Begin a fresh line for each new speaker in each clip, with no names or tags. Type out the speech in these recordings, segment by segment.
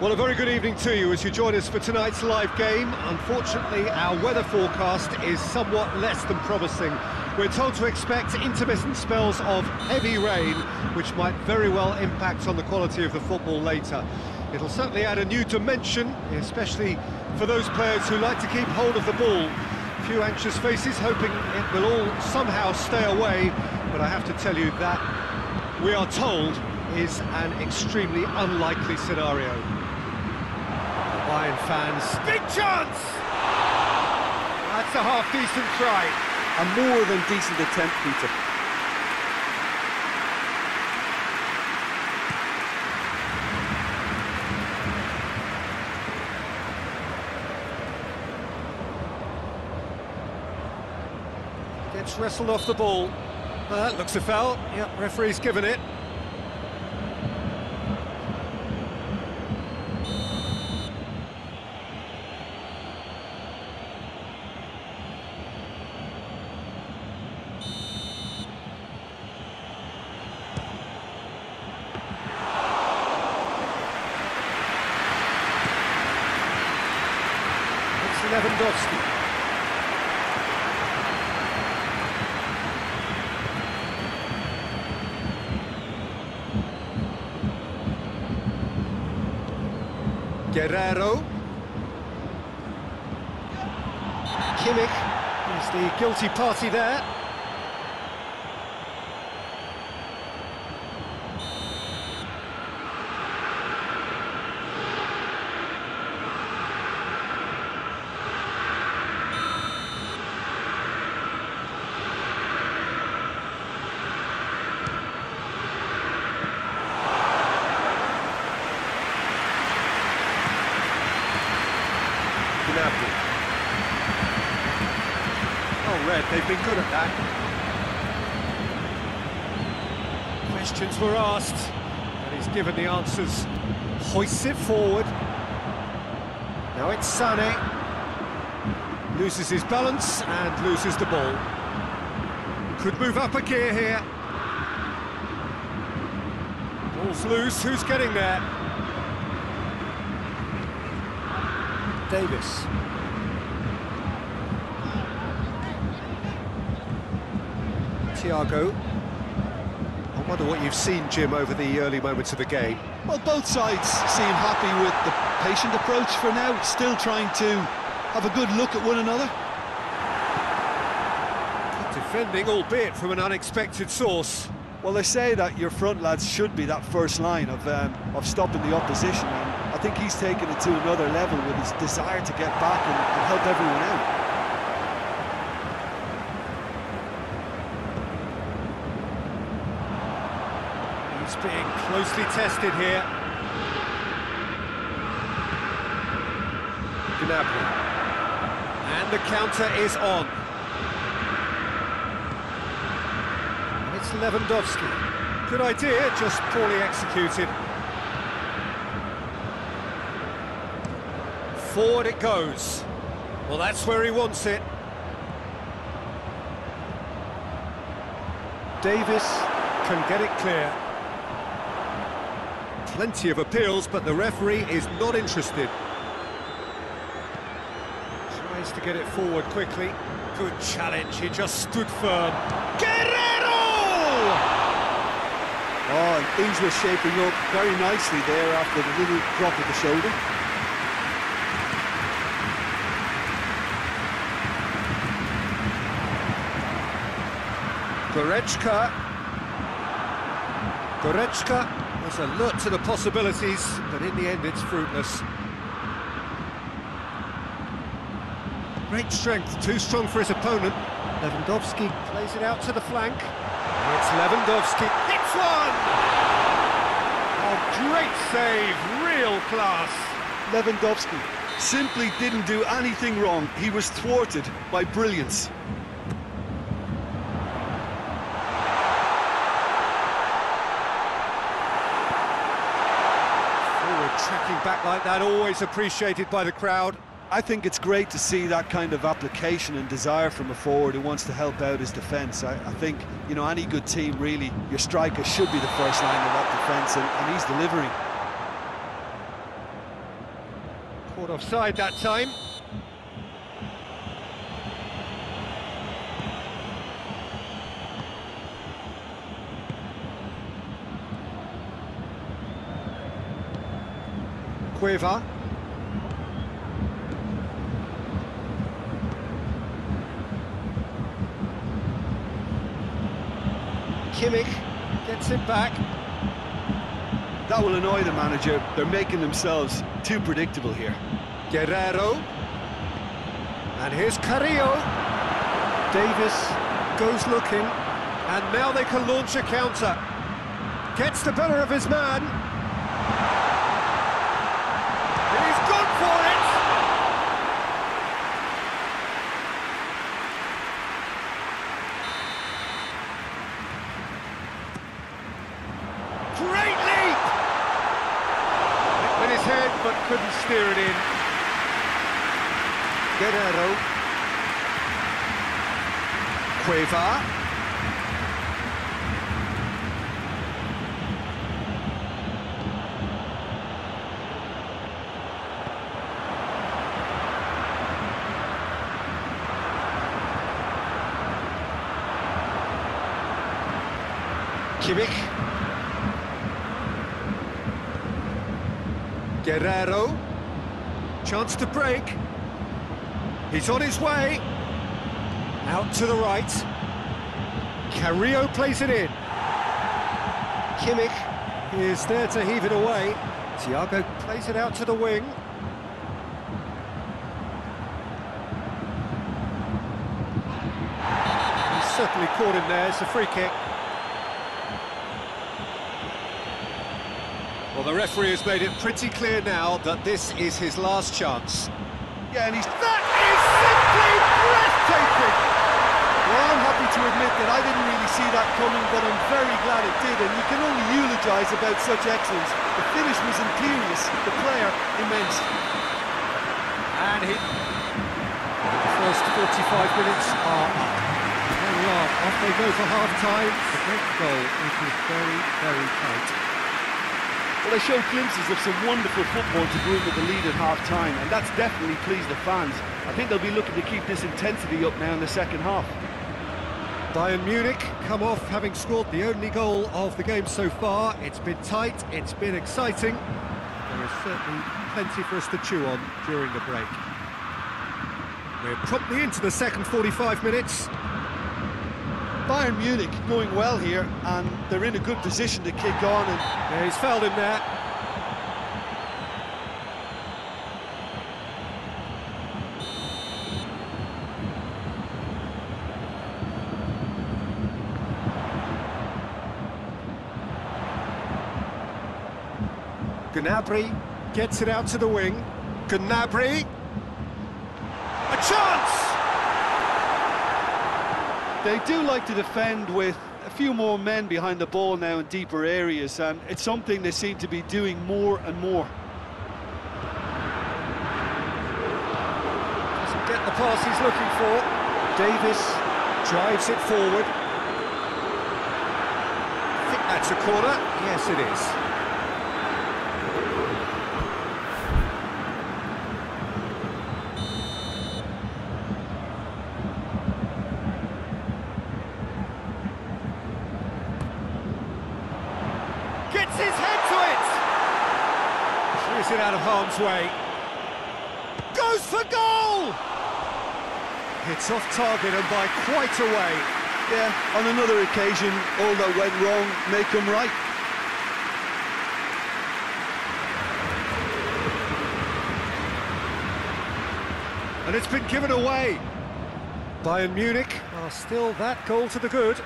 Well, a very good evening to you as you join us for tonight's live game. Unfortunately, our weather forecast is somewhat less than promising. We're told to expect intermittent spells of heavy rain, which might very well impact on the quality of the football later. It'll certainly add a new dimension, especially for those players who like to keep hold of the ball. A few anxious faces hoping it will all somehow stay away, but I have to tell you that we are told is an extremely unlikely scenario. Bayern fans, big chance! That's a half-decent try.
A more than decent attempt, Peter.
Gets wrestled off the ball. Uh, looks a foul. Yep, referee's given it. It's Lewandowski. Guerrero. Kimmich is the guilty party there. Oh, Red, they've been good at that. Questions were asked, and he's given the answers. Hoists it forward. Now it's Sane. Loses his balance and loses the ball. Could move up a gear here. Ball's loose, who's getting there? Davies. Thiago. I wonder what you've seen, Jim, over the early moments of the game.
Well, both sides seem happy with the patient approach for now, still trying to have a good look at one another.
Defending, albeit from an unexpected source.
Well, they say that your front lads should be that first line of um, of stopping the opposition, think he's taken it to another level with his desire to get back and, and help everyone out.
He's being closely tested here. Gnabry. And the counter is on. And It's Lewandowski. Good idea, just poorly executed. Forward it goes. Well, that's where he wants it. Davies can get it clear. Plenty of appeals, but the referee is not interested. Tries to get it forward quickly. Good challenge, he just stood firm. Guerrero!
Oh, and things were shaping up very nicely there after the little drop of the shoulder.
Goretzka. Goretzka was alert to the possibilities, but in the end it's fruitless. Great strength, too strong for his opponent. Lewandowski plays it out to the flank. It's Lewandowski, hits one! Oh, great save, real class.
Lewandowski simply didn't do anything wrong. He was thwarted by brilliance.
Forward tracking back like that, always appreciated by the crowd.
I think it's great to see that kind of application and desire from a forward who wants to help out his defence. I, I, think, you know, any good team, really, your striker should be the first line of that defence, and, and he's delivering.
Caught offside that time. Cueva. Kimmich gets it back.
That will annoy the manager. They're making themselves too predictable here.
Guerrero. And here's Carrillo. Davies goes looking. And now they can launch a counter. Gets the better of his man. And he's gone for it! Great leap! With his head, but couldn't steer it in. Guerrero. Cueva. Kimmich. Guerrero. Chance to break. He's on his way. Out to the right. Carrillo plays it in. Kimmich is there to heave it away. Thiago plays it out to the wing. He's certainly caught him there. It's a free kick. Well, the referee has made it pretty clear now that this is his last chance.
Yeah, and he's...
That is simply breathtaking!
Well, I'm happy to admit that I didn't really see that coming, but I'm very glad it did, and you can only eulogise about such excellence. The finish was imperious, the player immense.
And he... The first 45 minutes are up. There we are, off they go for half-time.
The great goal, it was very, very tight.
Well, they showed glimpses of some wonderful football to go with the lead at half-time, and that's definitely pleased the fans. I think they'll be looking to keep this intensity up now in the second half.
Bayern Munich come off having scored the only goal of the game so far. It's been tight, it's been exciting. There is certainly plenty for us to chew on during the break. We're promptly into the second 45 minutes.
Bayern Munich going well here, and they're in a good position to kick on. And
Yeah, he's fouled him there. Gnabry gets it out to the wing. Gnabry. A chance!
They do like to defend with a few more men behind the ball now in deeper areas, and it's something they seem to be doing more and more.
Doesn't get the pass he's looking for. Davies drives it forward. I think that's a corner. Yes, it is. Gets his head to it! Clears it out of harm's way. Goes for goal! It's off target and by quite a way.
Yeah, on another occasion, all that went wrong may come right.
And it's been given away. Bayern Munich are still that goal to the good.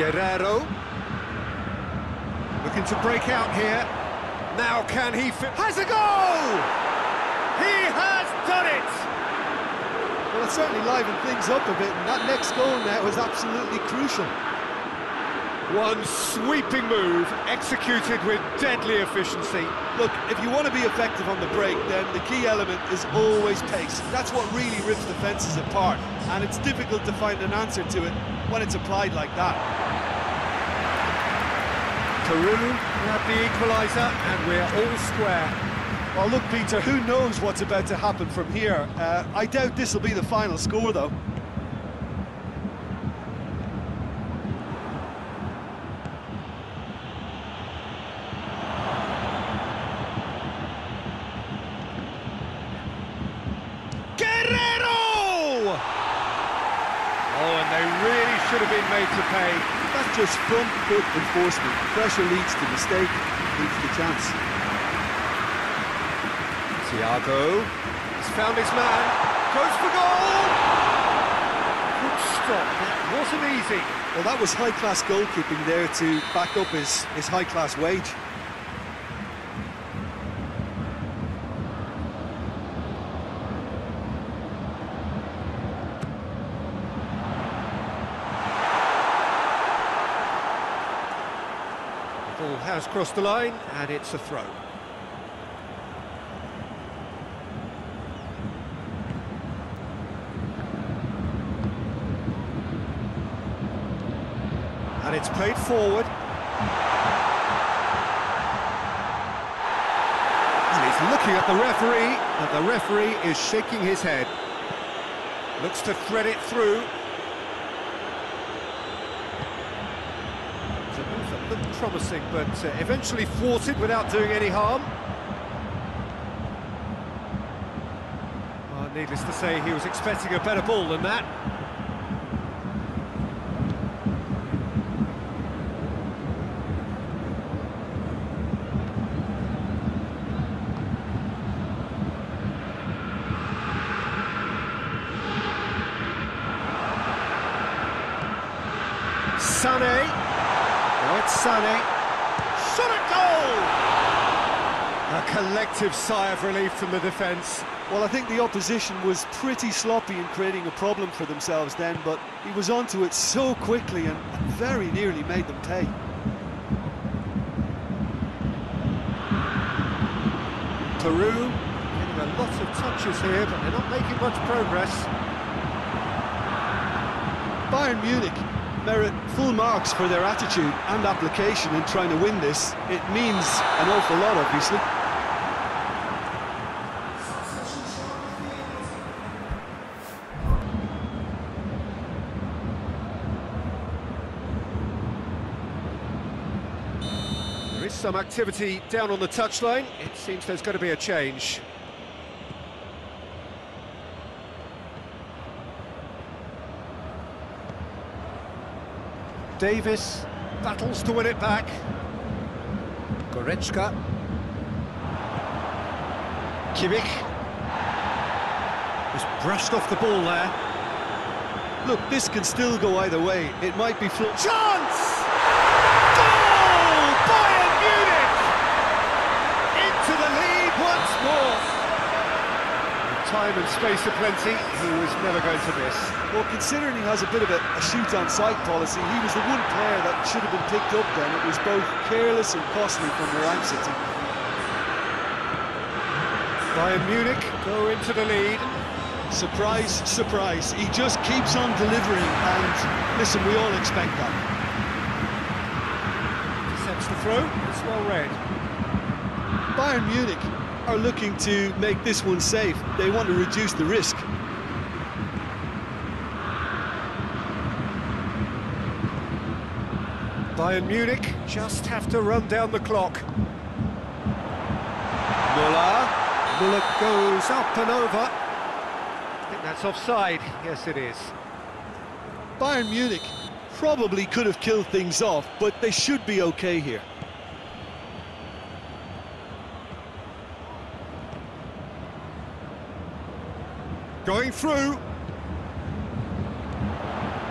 Guerrero. Looking to break out here. Now can he fit? Has a goal! He has done it!
Well, it certainly livened things up a bit, and that next goal now was absolutely crucial.
One sweeping move, executed with deadly efficiency.
Look, if you want to be effective on the break, then the key element is always pace. That's what really rips defences apart, and it's difficult to find an answer to it when it's applied like that.
Peru had the equaliser, and we're all square.
Well, look, Peter, who knows what's about to happen from here? Uh, I doubt this will be the final score, though.
should have been made to pay.
That's just foot enforcement. Pressure leads to mistake, leads to chance.
Thiago has found his man, goes for goal! Good stop, that wasn't easy.
Well, that was high-class goalkeeping there to back up his, his high-class wage.
Ball has crossed the line, and it's a throw. And it's played forward. And he's looking at the referee, and the referee is shaking his head. Looks to thread it through. Promising, but uh, eventually thwarted without doing any harm. Well, needless to say, he was expecting a better ball than that. Sané. Now it's Sané. Shot at goal! A collective sigh of relief from the defence.
Well, I think the opposition was pretty sloppy in creating a problem for themselves then, but he was onto it so quickly and very nearly made them pay.
Peru getting a lot of touches here, but they're not making much progress.
Bayern Munich merit full marks for their attitude and application in trying to win this. It means an awful lot, obviously.
Some activity down on the touchline. It seems there's going to be a change. Davies battles to win it back. Goretzka. Kimmich. Was brushed off the ball there.
Look, this can still go either way. It might be...
Chance! Goal! Bayern Munich! Into the lead once more. With time and space aplenty, he was never going to miss.
Well, considering he has a bit of a, a shoot-on-sight policy, he was the one player that should have been picked up then. It was both careless and costly from Morang City.
Bayern Munich go into the lead.
Surprise, surprise. He just keeps on delivering, and listen, we all expect that.
Sets the throw, it's well read.
Bayern Munich are looking to make this one safe. They want to reduce the risk.
Bayern Munich just have to run down the clock. Muller. Muller goes up and over. I think that's offside. Yes, it is.
Bayern Munich probably could have killed things off, but they should be okay here.
Going through.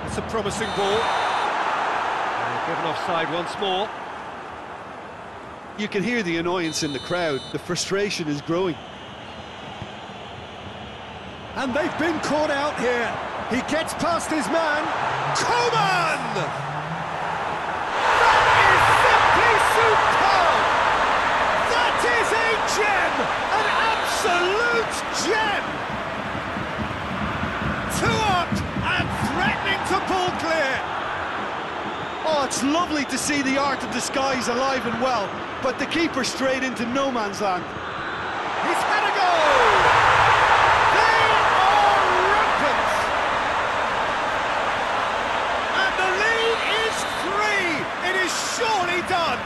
It's a promising ball. And given offside once more.
You can hear the annoyance in the crowd. The frustration is growing.
And they've been caught out here. He gets past his man. Coman! That is a gem! An absolute
gem! It's lovely to see the art of disguise alive and well, but the keeper straight into no man's land.
He's had a goal! They are rampant! And the lead is three! It is surely done!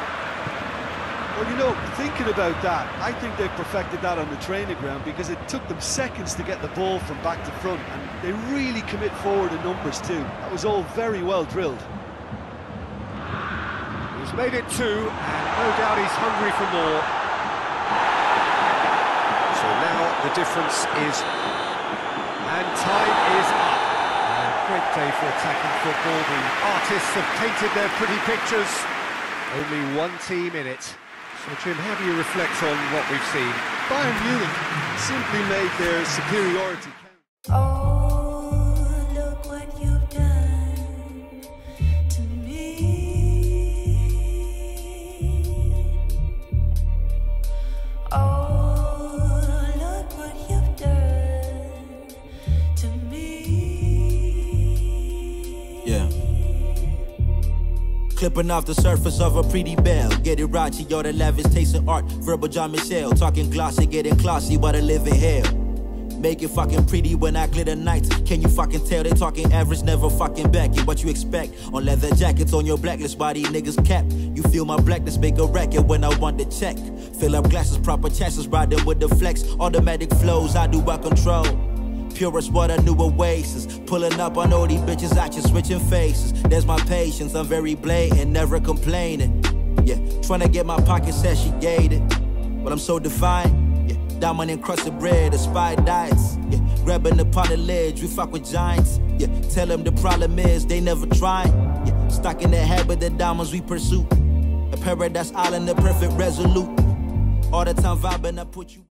Well, you know, thinking about that, I think they've perfected that on the training ground because it took them seconds to get the ball from back to front, and they really commit forward in numbers too. That was all very well drilled.
He's made it two, and no doubt he's hungry for more. So now the difference is... And time is up. Great day for attacking football. The artists have painted their pretty pictures. Only one team in it. So, Jim, how do you reflect on what we've seen?
Bayern Munich simply made their superiority count.
Oh,
Clipping off the surface of a pretty bell. Get it right, she the lavish tasting art. Verbal John Michelle. Talking glossy, getting classy while I live in hell. Make it fucking pretty when I glitter nights. Can you fucking tell they talking average, never fucking back it? What you expect on leather jackets on your blacklist? These niggas cap? You feel my blackness, make a racket when I want to check. Fill up glasses, proper chances, riding with the flex. Automatic flows, I do I control. Purest water, new oasis. Pulling up on all these bitches out, just switching faces. There's my patience, I'm very blatant, never complaining. Yeah, trying to get my pocket said she gated. But I'm so defiant. Yeah, diamond encrusted bread, the spy diets. Yeah, grabbing upon the ledge, we fuck with giants. Yeah, tell them the problem is they never try. Yeah, stuck in the habit, the diamonds we pursue. A paradise island, the perfect resolute. All the time vibing, I put you.